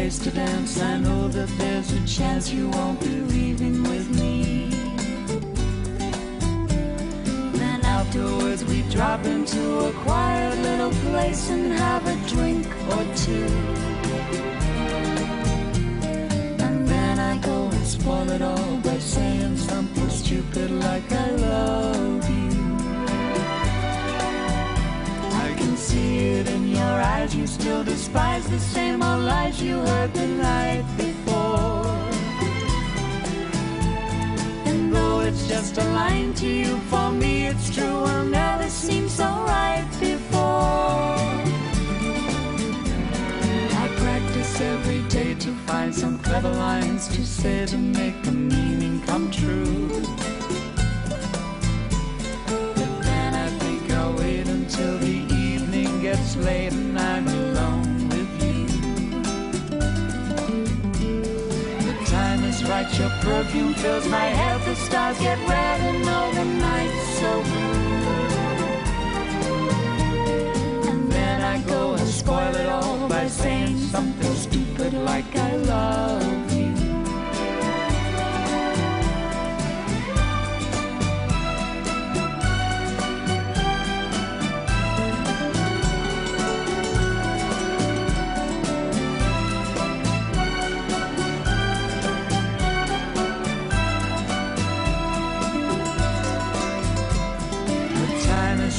place to dance. I know that there's a chance you won't be leaving with me. Then afterwards we drop into a quiet little place and have a drink or two. And then I go and spoil it all by saying something stupid like I love you. I can see it in your eyes. You still despise the same old lies you heard the night before. And though it's just a line to you, for me it's true. Will never seem so right before. I practice every day to find some clever lines to say to make the meaning come true. But then I think I'll wait until the evening gets late and I'm your perfume fills my head, the stars get red and all the night's so blue. And then I go and spoil it all by saying something stupid like I love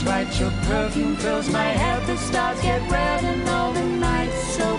right, your perfume fills my head, the stars get red and all the night's so